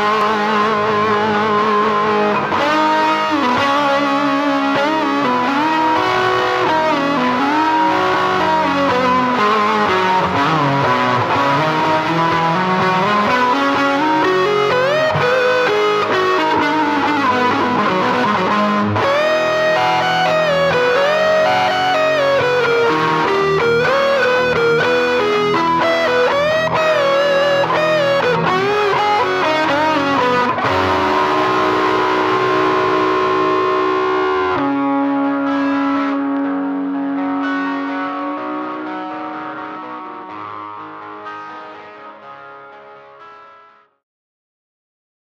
Bye.